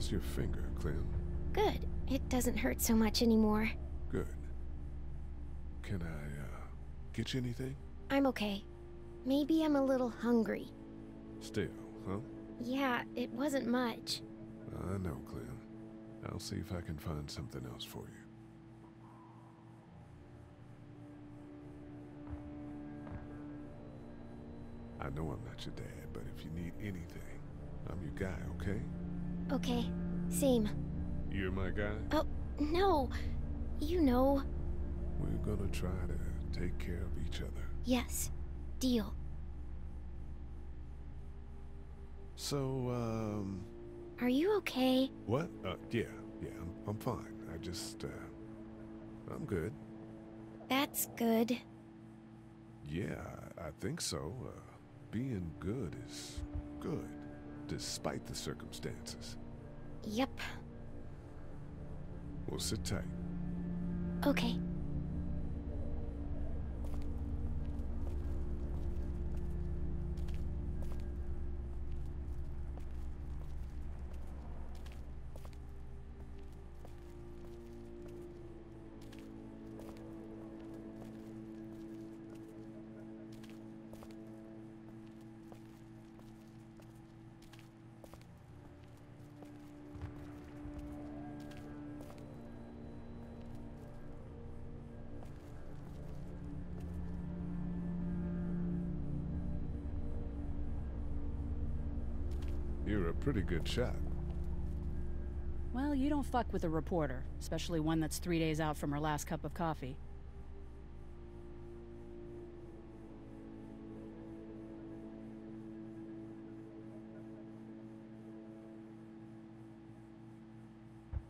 How's your finger, Clem? Good. It doesn't hurt so much anymore. Good. Can I, uh, get you anything? I'm okay. Maybe I'm a little hungry. Still, huh? Yeah, it wasn't much. I know, Clem. I'll see if I can find something else for you. I know I'm not your dad, but if you need anything, I'm your guy, okay? Okay. Same. You're my guy? Oh, no. You know. We're gonna try to take care of each other. Yes. Deal. So, um, Are you okay? what? Uh, yeah, yeah, I'm, I'm fine. I just, uh, I'm good. That's good. Yeah, I I think so. Uh, being good is good, despite the circumstances. Yep. We'll sit tight. Okay. You're a pretty good shot. Well, you don't fuck with a reporter, especially one that's three days out from her last cup of coffee.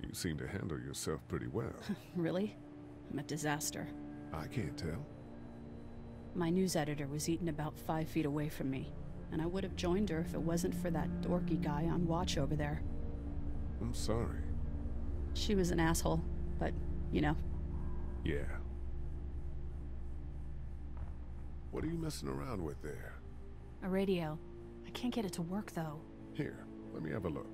You seem to handle yourself pretty well. really? I'm a disaster. I can't tell. My news editor was eaten about five feet away from me, and I would have joined her if it wasn't for that dorky guy on watch over there. I'm sorry. She was an asshole, but, you know, Yeah. What are you messing around with there? a radio. I can't get it to work though. Here, let me have a look.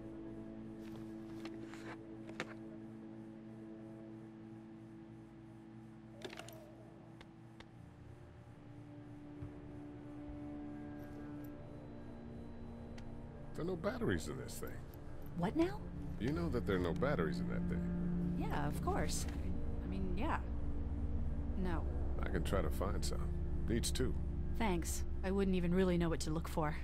There are no batteries in this thing. What now? You know that there are no batteries in that thing. Yeah, of course. I mean, yeah. No. I can try to find some. Needs two. Thanks. I wouldn't even really know what to look for.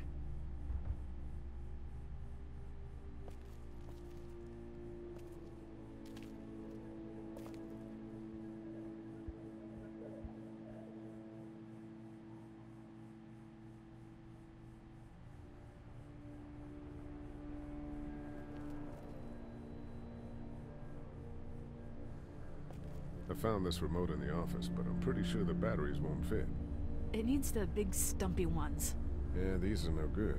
Found this remote in the office, but I'm pretty sure the batteries won't fit. It needs the big stumpy ones. Yeah, these are no good.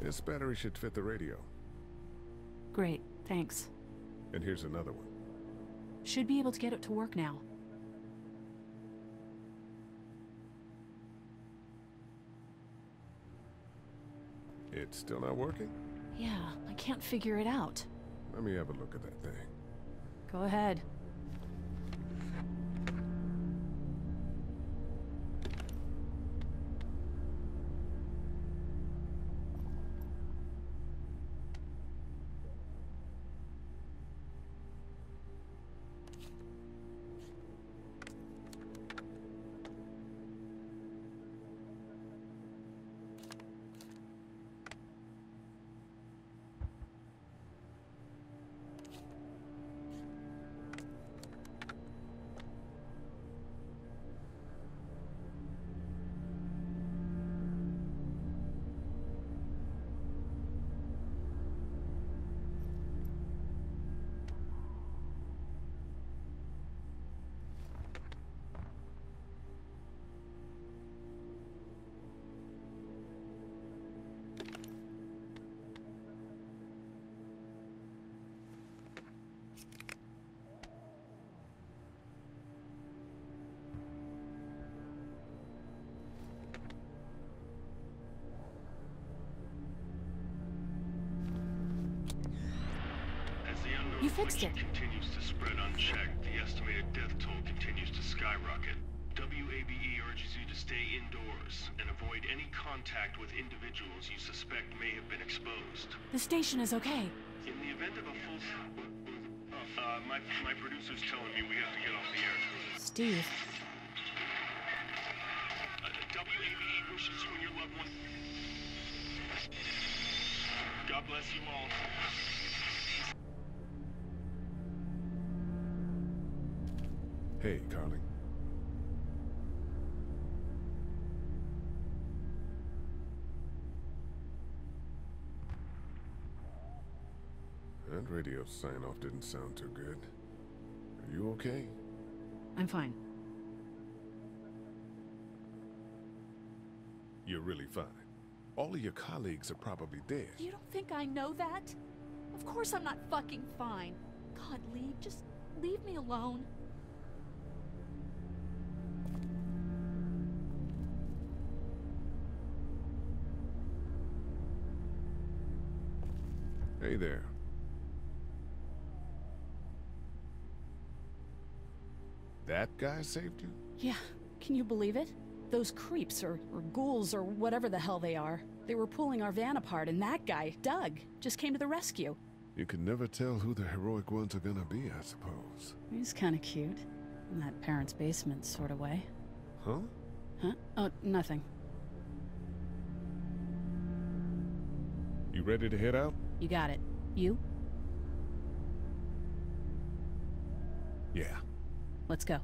This battery should fit the radio. Great, thanks. And here's another one. Should be able to get it to work now. It's still not working? Yeah, I can't figure it out. Let me have a look at that thing. Go ahead. You fixed it. continues to spread unchecked, the estimated death toll continues to skyrocket. WABE urges you to stay indoors and avoid any contact with individuals you suspect may have been exposed. The station is okay. In the event of a full... Uh, uh, my, my producer's telling me we have to get off the air. Steve, Uh, WABE wishes you and your loved one... God bless you all. Hey, Carley. That radio sign-off didn't sound too good. Are you okay? I'm fine. You're really fine. All of your colleagues are probably dead. You don't think I know that? Of course I'm not fucking fine. God, Lee, just leave me alone. Hey there. That guy saved you? Yeah, can you believe it? Those creeps, or, or ghouls, or whatever the hell they are, they were pulling our van apart, and that guy, Doug, just came to the rescue. You can never tell who the heroic ones are gonna be, I suppose. He's kinda cute. In that parents' basement sort of way. Huh? Huh? Oh, nothing. You ready to head out? You got it. You? Yeah. Let's go.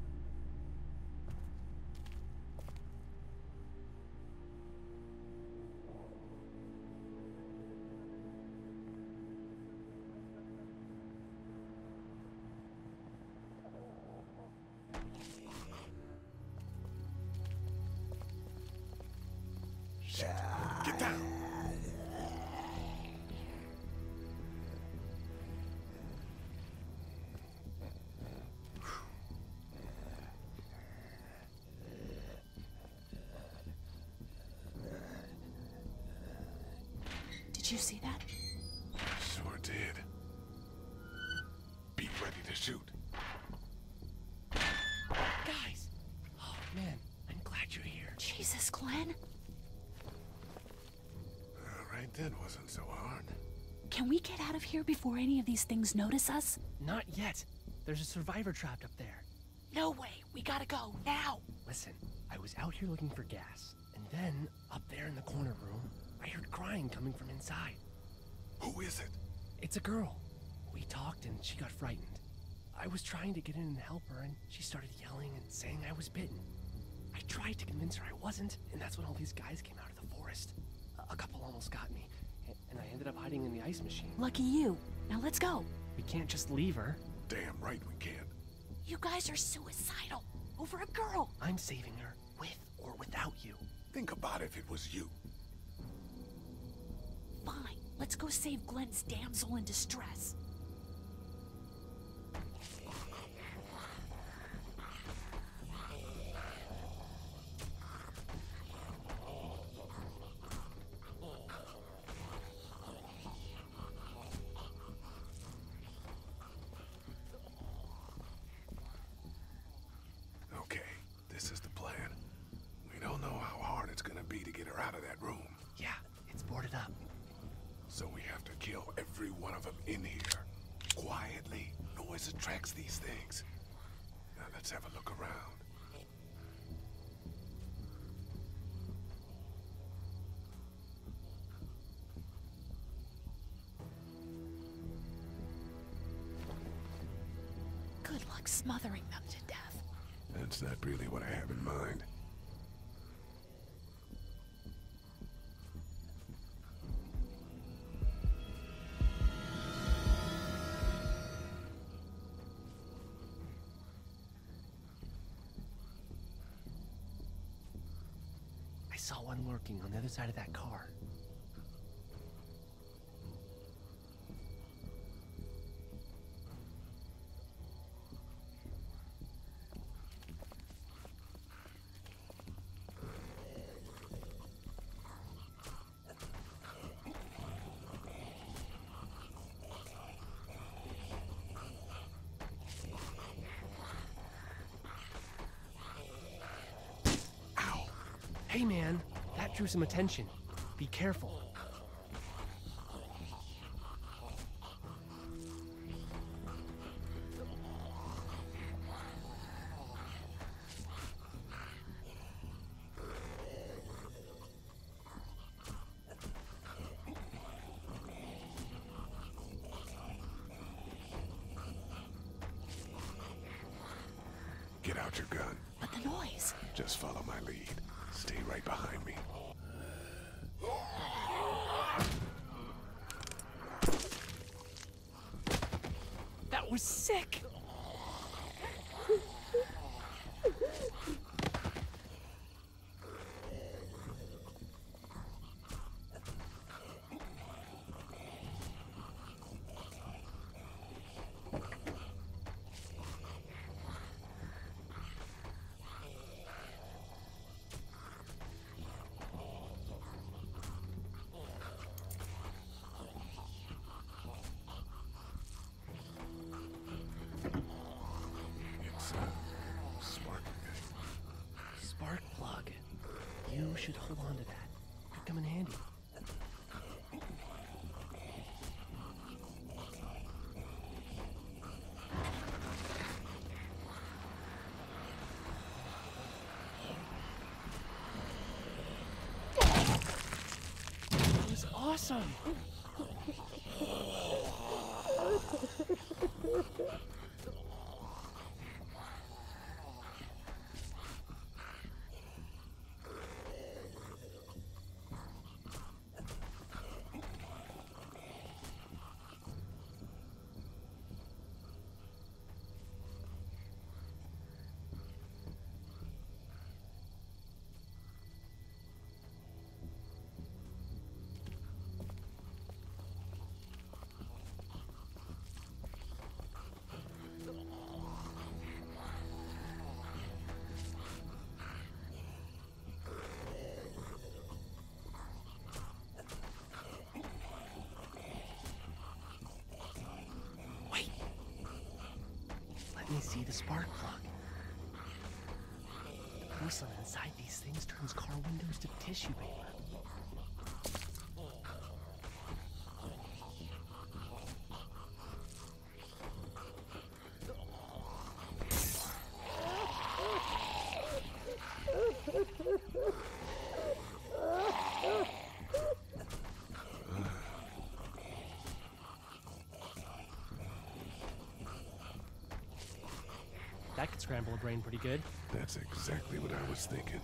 Can we get out of here before any of these things notice us? Not yet. There's a survivor trapped up there. No way. We gotta go now. Listen, I was out here looking for gas, and then up there in the corner room, I heard crying coming from inside. Who is it? It's a girl. We talked and she got frightened. I was trying to get in and help her, and she started yelling and saying I was bitten. I tried to convince her I wasn't, and that's when all these guys came out of the forest. A- A couple almost got me, a- and I ended up hiding in the ice machine. Lucky you. Now let's go. We can't just leave her. Damn right we can't. You guys are suicidal. Over a girl. I'm saving her, with or without you. Think about if it was you. Fuck. Let's go save Glenn's damsel in distress. Good smothering them to death. That's not really what I have in mind. I saw one lurking on the other side of that car. Hey man, that drew some attention. Be careful. Was sick! It's uh, spark. Spark plug. You should hold on to that. Could come in handy. That was awesome! Wait! Let me see the spark plug. The porcelain inside these things turns car windows to tissue paper. That could scramble a brain pretty good. That's exactly what I was thinking.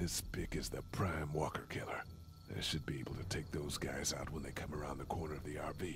This pick is the prime walker killer. I should be able to take those guys out when they come around the corner of the RV.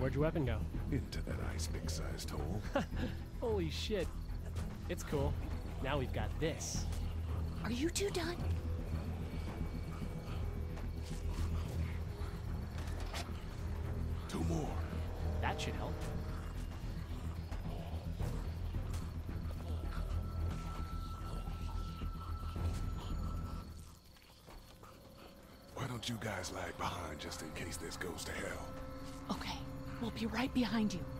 Where'd your weapon go? Into that ice pick sized hole. Holy shit. It's cool. Now we've got this. Are you two done? Two more. That should help. Why don't you guys lag behind just in case this goes to hell? We'll be right behind you.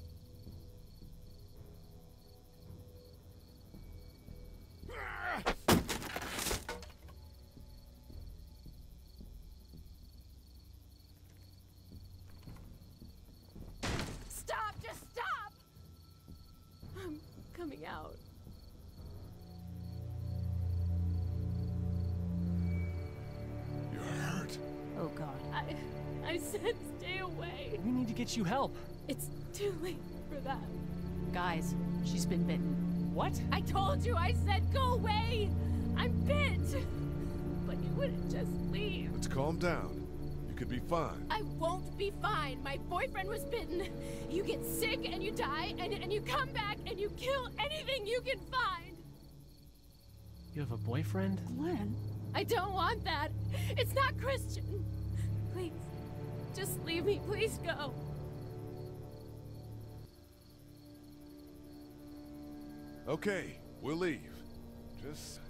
What? I told you. I said go away. I'm bit. But you wouldn't just leave. Let's calm down. You could be fine. I won't be fine. My boyfriend was bitten. You get sick and you die, and, and you come back and you kill anything you can find. You have a boyfriend? Glenn? I don't want that. It's not Christian. Please, just leave me. Please go. Okay, we'll leave. Just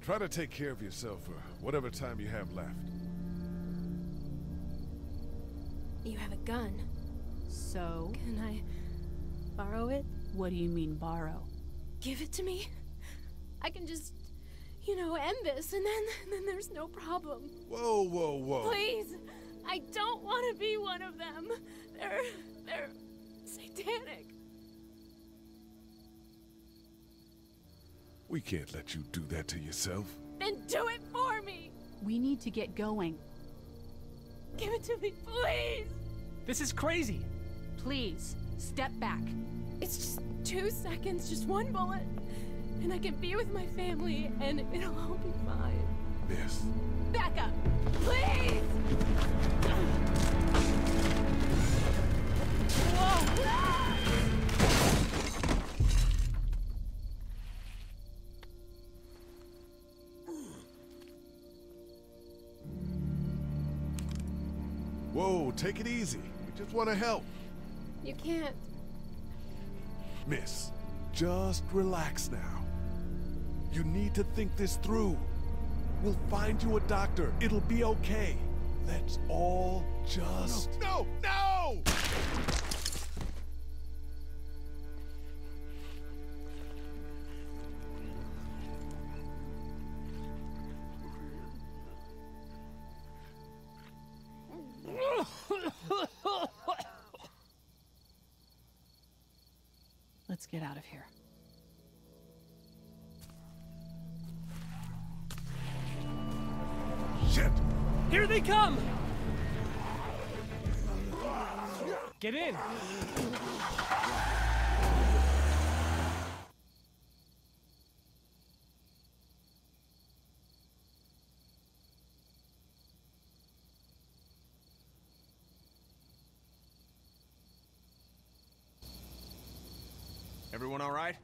try to take care of yourself for whatever time you have left. You have a gun. So, Can I borrow it? what do you mean borrow? Give it to me. I can just, you know, end this, and then, then there's no problem. Whoa, whoa, whoa. Please, I don't want to be one of them. They're, they're satanic. We can't let you do that to yourself. Then do it for me. We need to get going. Give it to me, please. This is crazy. Please, step back. It's just two seconds, just one bullet, and I can be with my family, and it'll all be fine. Miss, Back up, please. Whoa. Take it easy. We just want to help. You can't. Miss, just relax now. You need to think this through. We'll find you a doctor. It'll be okay. Let's all just. No, no! no! Get out of here. Shit! Here they come! Get in! Everyone all right?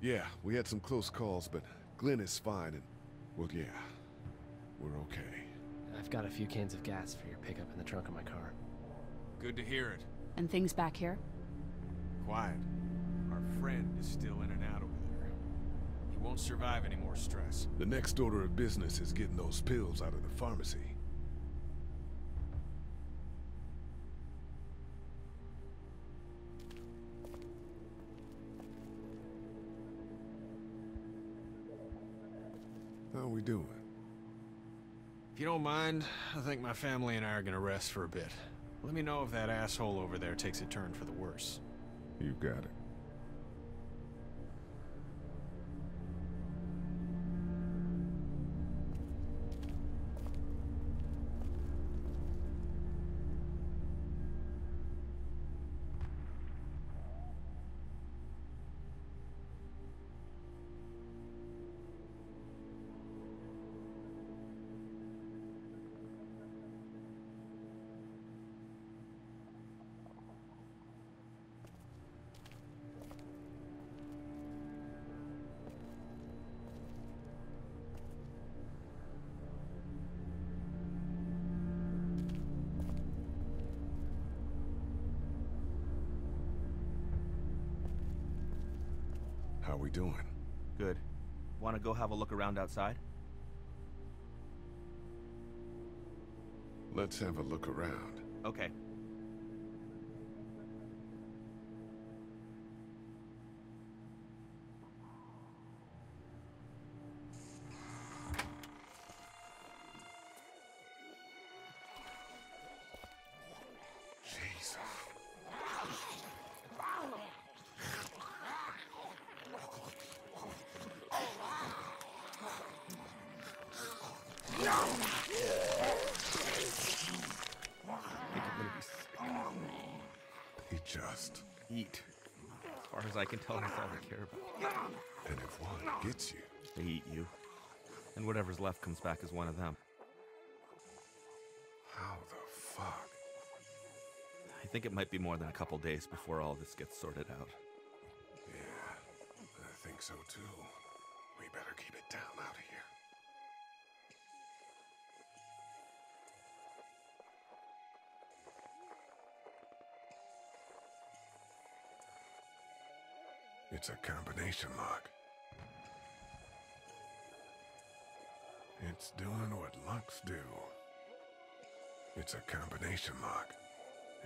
Yeah, we had some close calls, but Glenn is fine and. Well, yeah. We're okay. I've got a few cans of gas for your pickup in the trunk of my car. Good to hear it. And things back here? Quiet. Our friend is still in and out over there. He won't survive any more stress. The next order of business is getting those pills out of the pharmacy. Doing? If you don't mind, I think my family and I are gonna rest for a bit. Let me know if that asshole over there takes a turn for the worse. You got it. How we doing? Good. Want to go have a look around outside? Let's have a look around. Okay. Just. Eat. As far as I can tell, that's all they care about. And if one gets you, They eat you. And whatever's left comes back as one of them. how the fuck? I think it might be more than a couple days before all this gets sorted out. Yeah, I think so too. We better keep it down out of here. It's a combination lock. It's doing what locks do. It's a combination lock.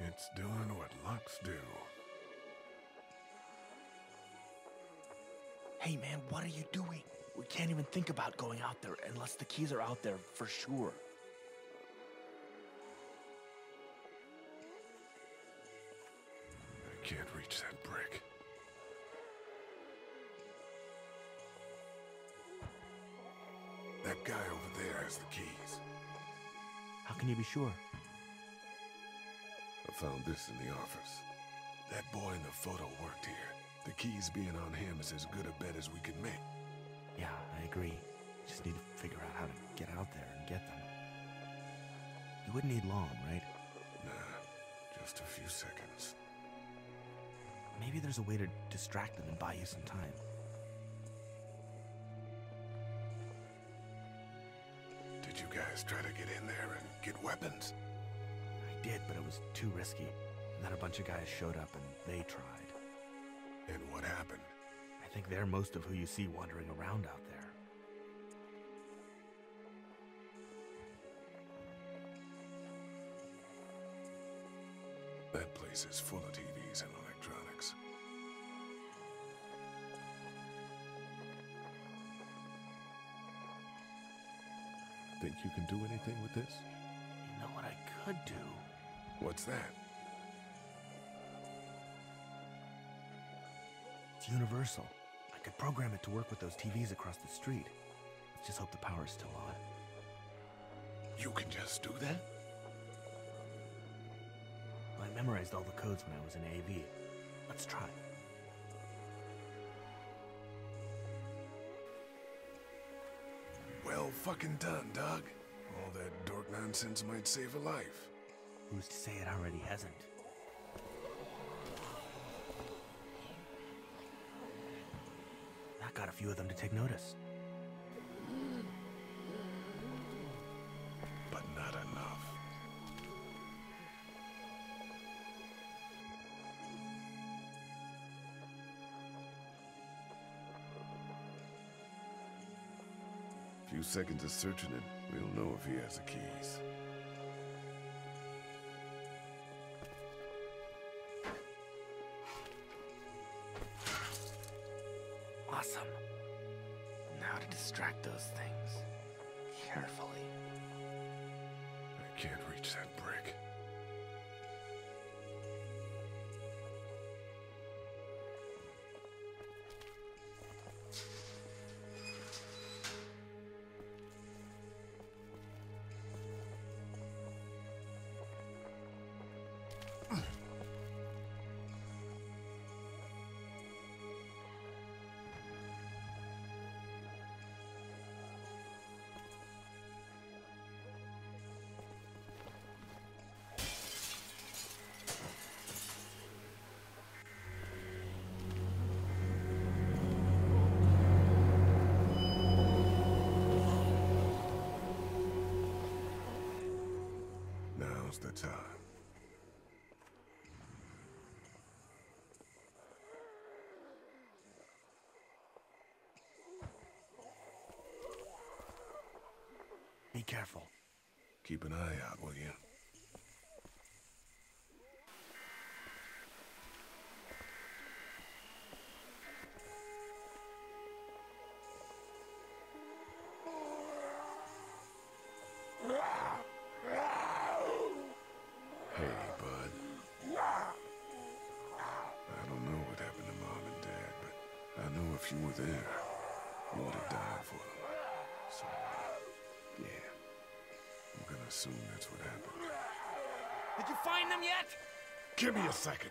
It's doing what locks do. Hey man, what are you doing? We can't even think about going out there unless the keys are out there for sure. Can you be sure? I found this in the office. That boy in the photo worked here. The keys being on him is as good a bet as we could make. Yeah, I agree. Just need to figure out how to get out there and get them. You wouldn't need long, right? Nah, just a few seconds. Maybe there's a way to distract them and buy you some time. Did you guys try to get in there and Get weapons. I did, but it was too risky. And then a bunch of guys showed up and they tried. And what happened? I think they're most of who you see wandering around out there. That place is full of TVs and electronics. Think you can do anything with this? Could do? What's that? It's universal. I could program it to work with those TVs across the street. Let's just hope the power's still on. You can just do that? Well, I memorized all the codes when I was in AV. Let's try. Well fucking done, Doug. All that dork nonsense might save a life. Who's to say it already hasn't? That got a few of them to take notice. But not enough. Few seconds of searching it, we'll know if he has the keys. The time. Be careful. Keep an eye out, will you? Were there, you would have died for them. So, yeah. I'm gonna assume that's what happened. Did you find them yet? Give me a second.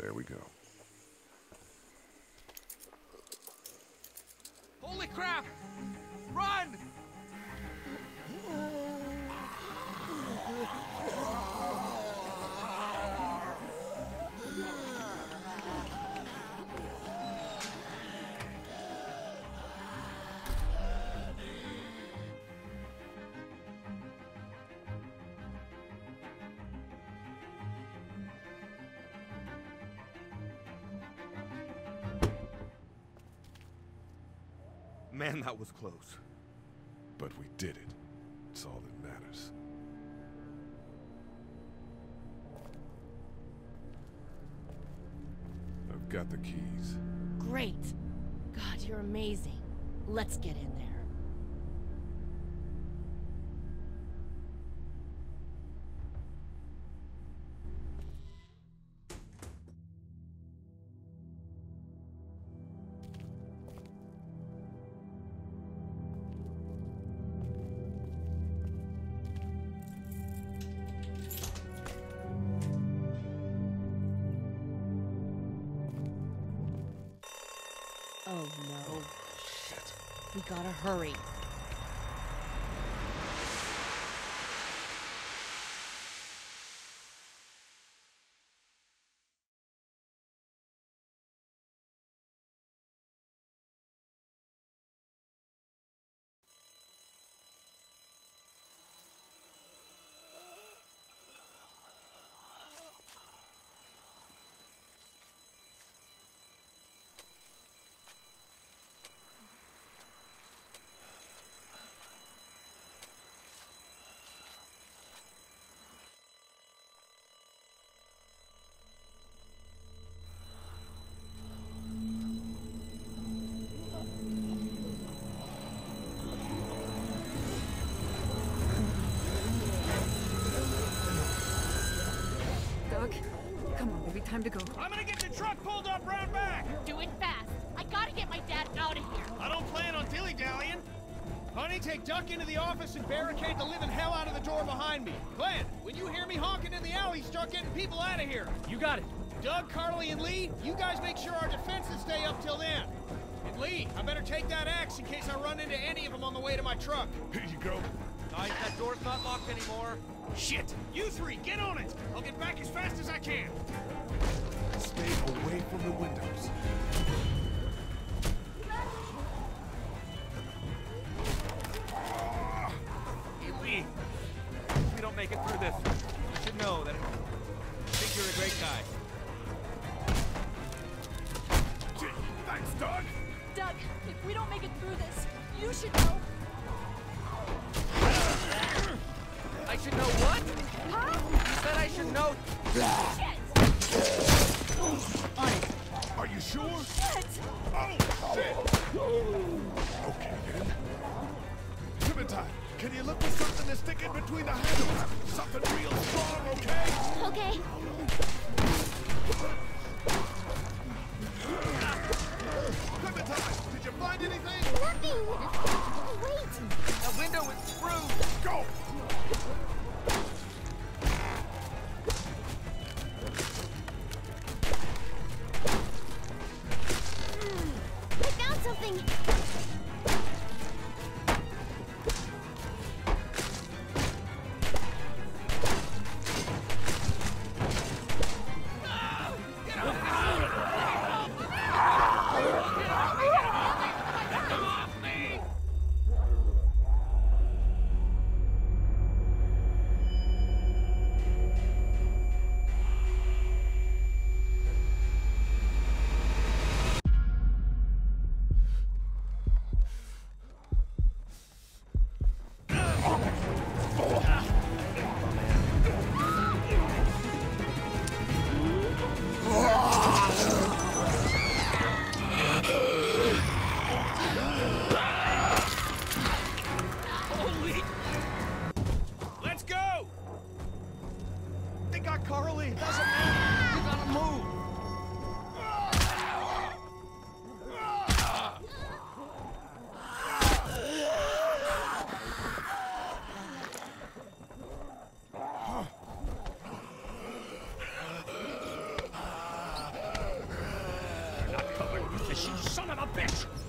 There we go. Holy crap! Man, that was close. But we did it. It's all that matters. I've got the keys. Great. God, you're amazing. Let's get in there. Come on, baby, time to go. I'm gonna get the truck pulled up round back! Do it fast. I gotta get my dad out of here. I don't plan on dilly-dallying. Honey, take Duck into the office and barricade the living hell out of the door behind me. Glenn, when you hear me honking in the alley, start getting people out of here. You got it. Doug, Carley, and Lee, you guys make sure our defenses stay up till then. And Lee, I better take that axe in case I run into any of them on the way to my truck. Here you go. Nice, that door's not locked anymore. Shit! You three, get on it! I'll get back as fast as I can. Stay away from the windows. Hey, Lee, if we don't make it through this, you should know that I think you're a great guy. Gee, thanks, Doug. Doug, if we don't make it through this, you should know. Sure? Shit! Oh, shit! Okay, then. Clementine, can you look for something to stick in between the handles? Something real strong, okay? Okay. Son of a bitch!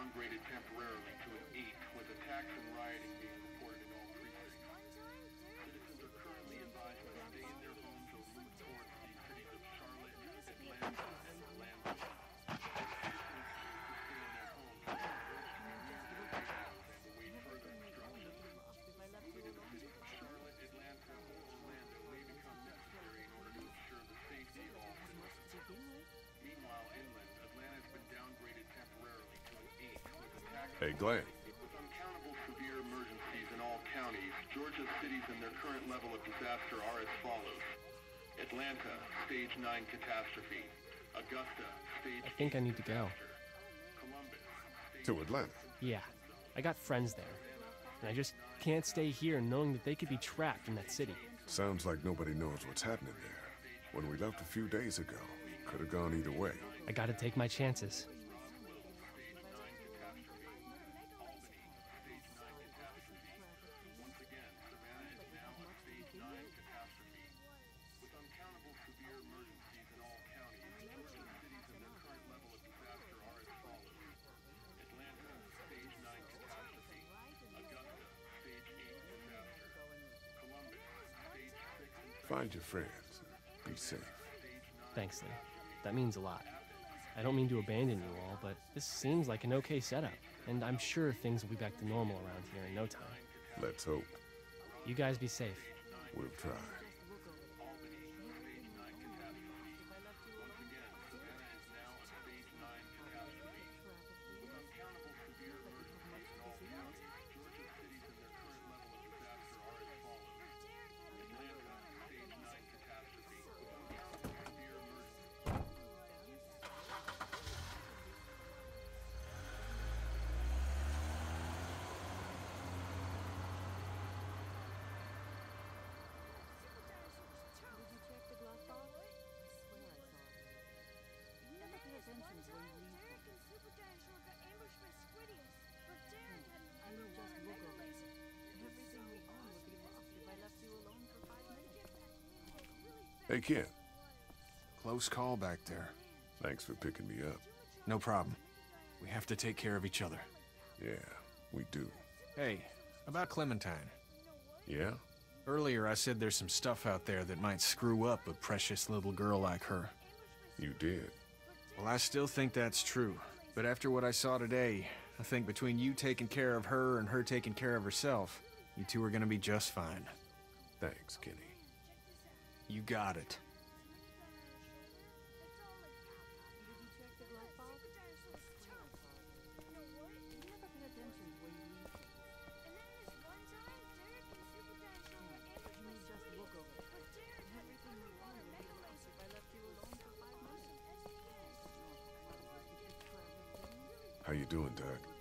Downgraded temporarily to an 8, with attacks and rioting Hey, Glenn. with uncountable severe emergencies in all counties, Georgia's cities and their current level of disaster are as follows. Atlanta, stage 9 catastrophe. Augusta, stage I think I need to go. To Atlanta. Yeah, I got friends there. And I just can't stay here knowing that they could be trapped in that city. Sounds like nobody knows what's happening there. When we left a few days ago, we could have gone either way. I gotta take my chances. Friends. Be safe. Thanks, Lee. That means a lot. I don't mean to abandon you all, but this seems like an okay setup, and I'm sure things will be back to normal around here in no time. Let's hope. You guys be safe. We'll try. Hey, Ken. Close call back there. Thanks for picking me up. No problem. We have to take care of each other. Yeah, we do. Hey, about Clementine. Yeah? Earlier I said there's some stuff out there that might screw up a precious little girl like her. You did. Well, I still think that's true. But after what I saw today, I think between you taking care of her and her taking care of herself, you two are gonna be just fine. Thanks, Kenny. You got it. How you doing, Doug?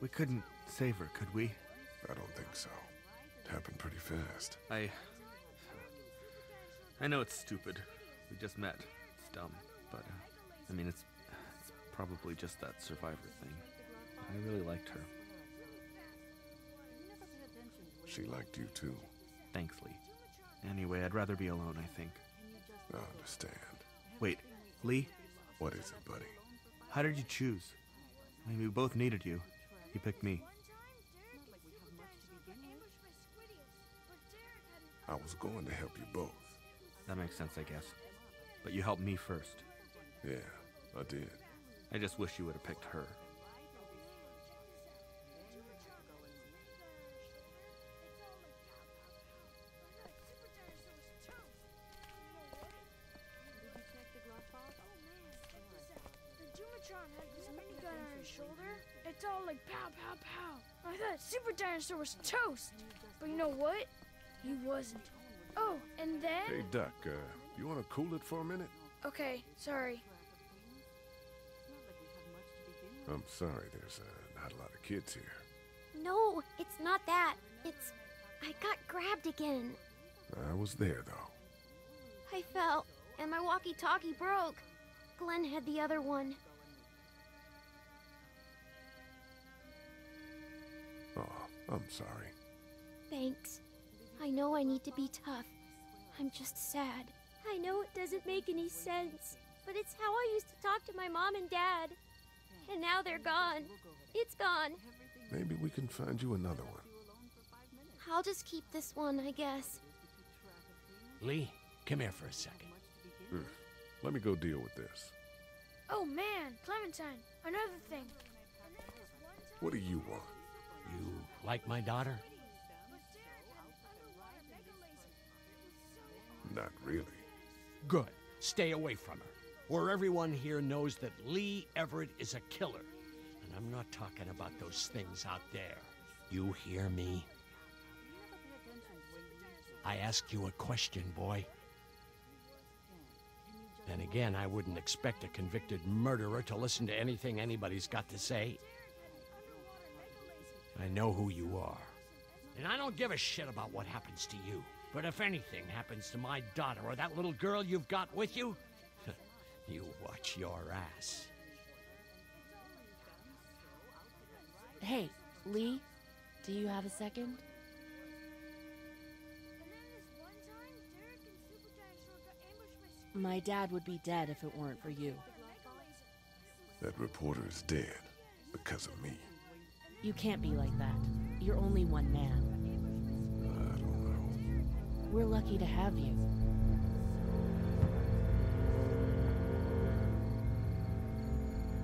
We couldn't save her, could we? I don't think so. It happened pretty fast. I. I know it's stupid. We just met. It's dumb. But, uh, I mean, it's, it's probably just that survivor thing. I really liked her. She liked you too. Thanks, Lee. Anyway, I'd rather be alone, I think. I understand. Wait, Lee? What is it, buddy? How did you choose? I mean, we both needed you. You picked me. I was going to help you both. That makes sense, I guess. But you helped me first. Yeah, I did. I just wish you would have picked her. It's all like pow, pow, pow. I thought Super Dinosaur was toast. But you know what? He wasn't. Oh, and then. Hey, Duck, uh, you want to cool it for a minute? Okay, sorry. I'm sorry, there's uh, not a lot of kids here. No, it's not that. It's. I got grabbed again. I was there, though. I fell, and my walkie talkie broke. Glenn had the other one. Oh, I'm sorry. Thanks. I know I need to be tough. I'm just sad. I know it doesn't make any sense, but it's how I used to talk to my mom and dad. And now they're gone. It's gone. Maybe we can find you another one. I'll just keep this one, I guess. Lee, come here for a second. Hmm. Let me go deal with this. Oh man, Clementine, another thing. What do you want? You like my daughter? Not really. Good. Stay away from her. Or everyone here knows that Lee Everett is a killer. And I'm not talking about those things out there. You hear me? I asked you a question, boy. Then again, I wouldn't expect a convicted murderer to listen to anything anybody's got to say. I know who you are. And I don't give a shit about what happens to you. But if anything happens to my daughter or that little girl you've got with you, you watch your ass. Hey, Lee, do you have a second? My dad would be dead if it weren't for you. That reporter is dead because of me. You can't be like that. You're only one man. I don't know. We're lucky to have you.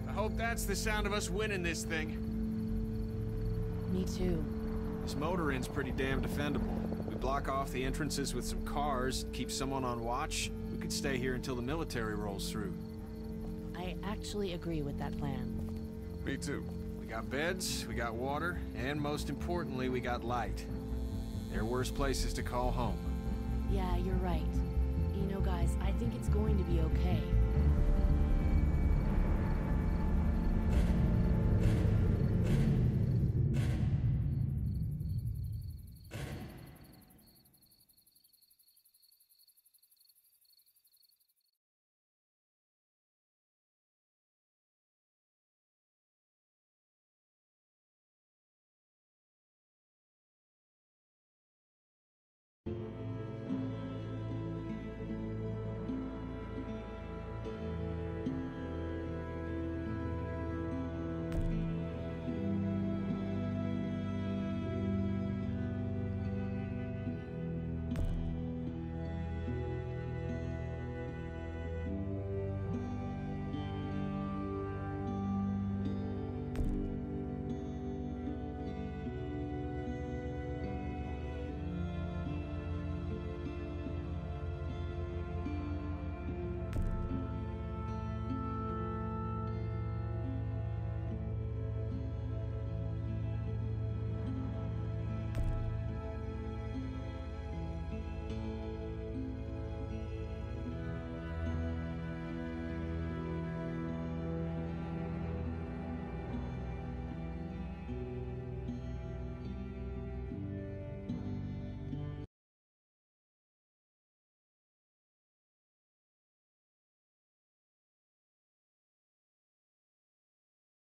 I hope that's the sound of us winning this thing. Me too. This motor inn's pretty damn defendable. We block off the entrances with some cars, keep someone on watch. We could stay here until the military rolls through. I actually agree with that plan. Me too got beds, we got water, and most importantly, we got light. There are worse places to call home. Yeah, you're right. You know, guys, I think it's going to be okay.